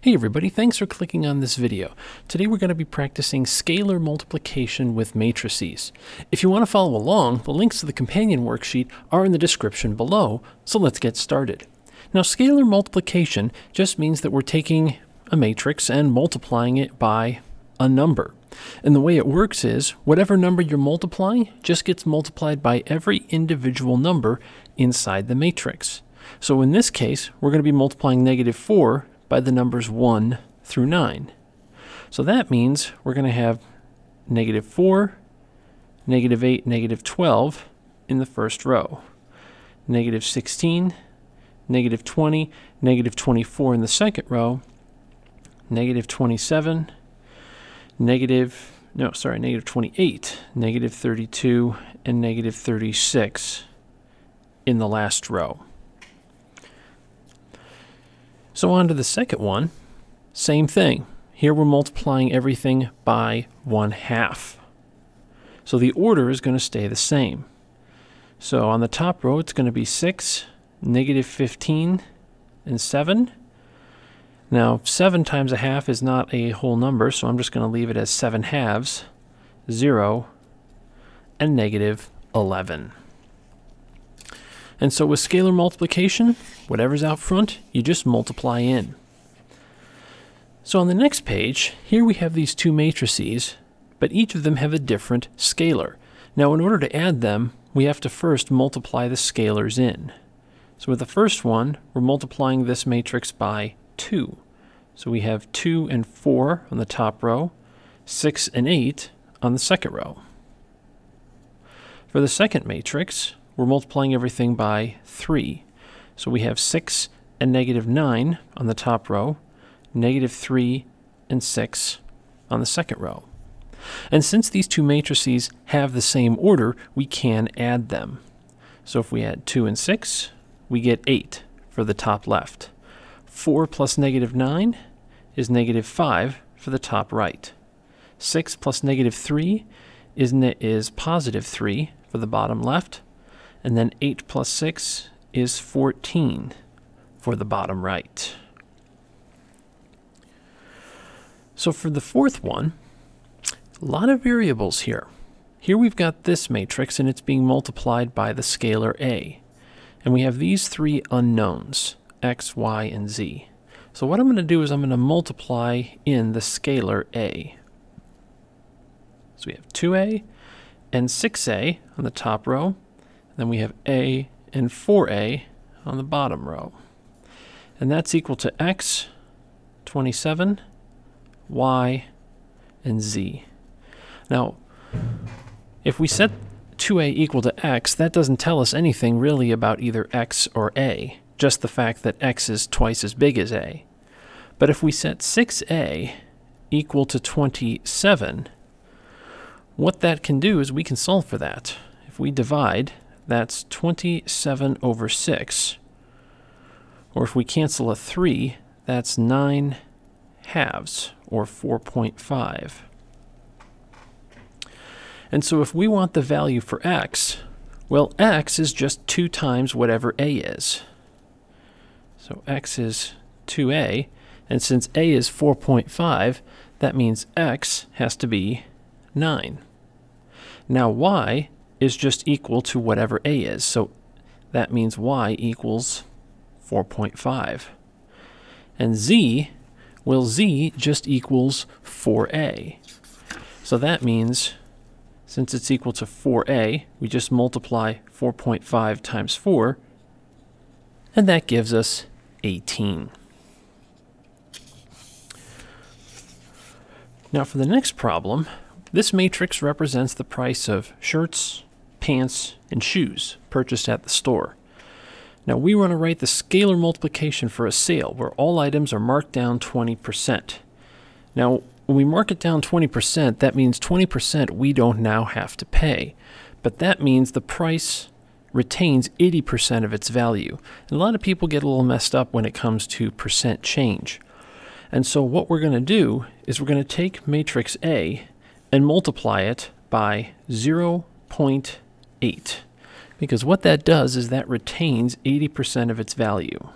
Hey everybody, thanks for clicking on this video. Today we're going to be practicing scalar multiplication with matrices. If you want to follow along, the links to the companion worksheet are in the description below, so let's get started. Now scalar multiplication just means that we're taking a matrix and multiplying it by a number. And the way it works is, whatever number you're multiplying just gets multiplied by every individual number inside the matrix. So in this case, we're going to be multiplying negative 4 by the numbers 1 through 9. So that means we're going to have negative 4, negative 8, negative 12 in the first row, negative 16, negative 20, negative 24 in the second row, negative 27, negative, no, sorry, negative 28, negative 32, and negative 36 in the last row. So on to the second one. Same thing. Here we're multiplying everything by 1 half. So the order is going to stay the same. So on the top row, it's going to be 6, negative 15, and 7. Now, 7 times a half is not a whole number, so I'm just going to leave it as 7 halves, 0, and negative 11. And so with scalar multiplication, whatever's out front, you just multiply in. So on the next page, here we have these two matrices, but each of them have a different scalar. Now in order to add them, we have to first multiply the scalars in. So with the first one, we're multiplying this matrix by 2. So we have 2 and 4 on the top row, 6 and 8 on the second row. For the second matrix, we're multiplying everything by 3. So we have 6 and negative 9 on the top row, negative 3 and 6 on the second row. And since these two matrices have the same order, we can add them. So if we add 2 and 6, we get 8 for the top left. 4 plus negative 9 is negative 5 for the top right. 6 plus negative 3 is, is positive 3 for the bottom left. And then 8 plus 6 is 14 for the bottom right. So for the fourth one, a lot of variables here. Here we've got this matrix and it's being multiplied by the scalar a. And we have these three unknowns, x, y, and z. So what I'm going to do is I'm going to multiply in the scalar a. So we have 2a and 6a on the top row, then we have A and 4A on the bottom row. And that's equal to X, 27, Y, and Z. Now, if we set 2a equal to x, that doesn't tell us anything really about either x or a, just the fact that x is twice as big as a. But if we set 6a equal to 27, what that can do is we can solve for that. If we divide that's 27 over 6. Or if we cancel a 3, that's 9 halves, or 4.5. And so if we want the value for x, well, x is just 2 times whatever a is. So x is 2a, and since a is 4.5, that means x has to be 9. Now y is just equal to whatever a is. So that means y equals 4.5. And z, well, z just equals 4a. So that means since it's equal to 4a, we just multiply 4.5 times 4, and that gives us 18. Now for the next problem, this matrix represents the price of shirts, pants, and shoes purchased at the store. Now we want to write the scalar multiplication for a sale where all items are marked down 20%. Now when we mark it down 20%, that means 20% we don't now have to pay. But that means the price retains 80% of its value. And a lot of people get a little messed up when it comes to percent change. And so what we're going to do is we're going to take matrix A and multiply it by 0.8. 8. Because what that does is that retains 80% of its value.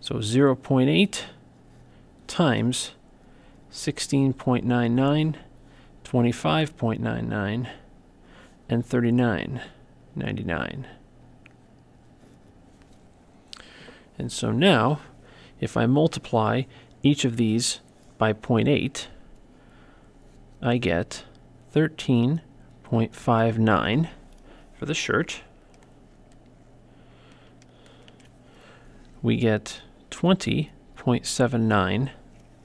So 0.8 times 16.99, 25.99, and 39.99. And so now, if I multiply each of these by 0.8, I get 13.59 for the shirt. We get 20.79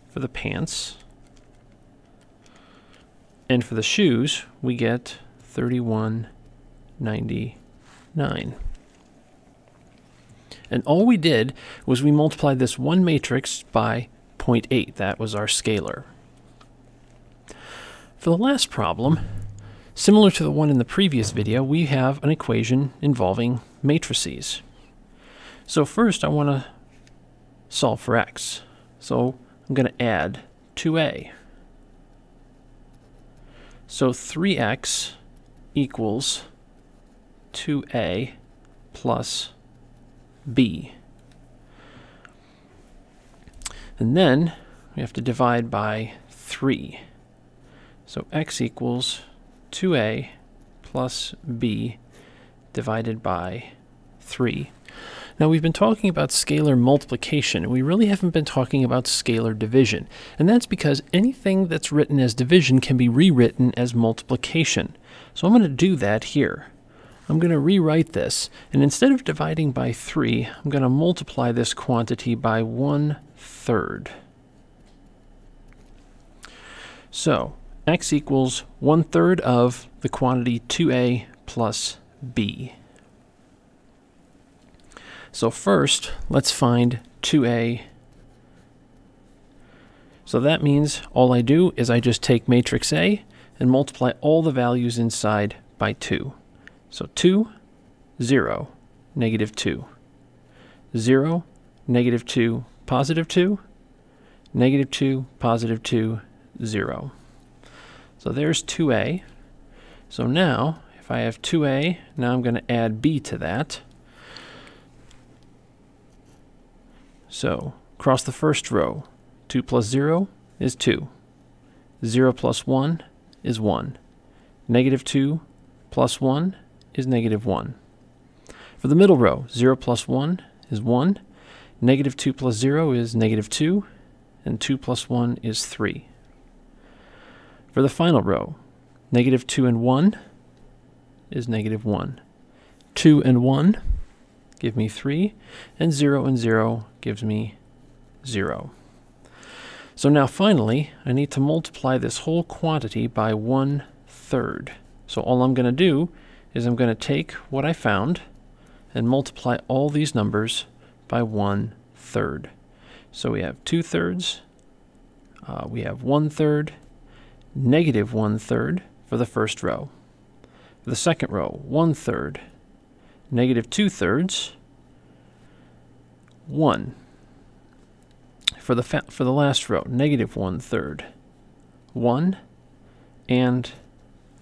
for the pants. And for the shoes, we get 31.99. And all we did was we multiplied this one matrix by 0.8. That was our scalar. For the last problem, similar to the one in the previous video, we have an equation involving matrices. So first I want to solve for x. So I'm going to add 2a. So 3x equals 2a plus b. And then we have to divide by 3. So x equals 2a plus b divided by 3. Now we've been talking about scalar multiplication, and we really haven't been talking about scalar division. And that's because anything that's written as division can be rewritten as multiplication. So I'm going to do that here. I'm going to rewrite this, and instead of dividing by 3, I'm going to multiply this quantity by 1 third. So x equals 1 third of the quantity 2a plus b. So first, let's find 2a. So that means all I do is I just take matrix A and multiply all the values inside by 2. So 2, 0, negative 2. 0, negative 2, positive 2, negative 2, positive 2, 0. So there's 2a. So now, if I have 2a, now I'm going to add b to that. So, across the first row, 2 plus 0 is 2. 0 plus 1 is 1. Negative 2 plus 1 is negative 1. For the middle row, 0 plus 1 is 1. Negative 2 plus 0 is negative 2. And 2 plus 1 is 3. For the final row, negative 2 and 1 is negative 1. 2 and 1 give me 3. And 0 and 0 gives me 0. So now finally, I need to multiply this whole quantity by 1 third. So all I'm going to do is I'm going to take what I found and multiply all these numbers by 1 third. So we have 2 thirds, uh, we have 1 third, negative 1 third for the first row. For the second row, 1 third, negative 2 thirds, 1. For the, for the last row, negative 1 third, 1, and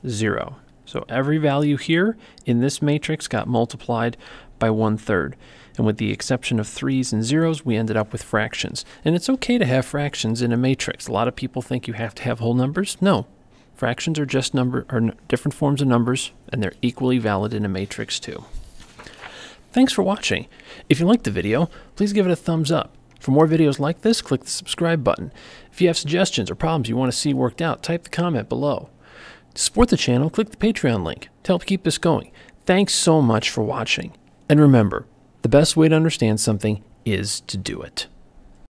0. So every value here in this matrix got multiplied by one third. And with the exception of threes and zeros, we ended up with fractions. And it's okay to have fractions in a matrix. A lot of people think you have to have whole numbers. No, fractions are just number are different forms of numbers, and they're equally valid in a matrix too. Thanks for watching. If you liked the video, please give it a thumbs up. For more videos like this, click the subscribe button. If you have suggestions or problems you want to see worked out, type the comment below. To support the channel, click the Patreon link to help keep this going. Thanks so much for watching. And remember, the best way to understand something is to do it.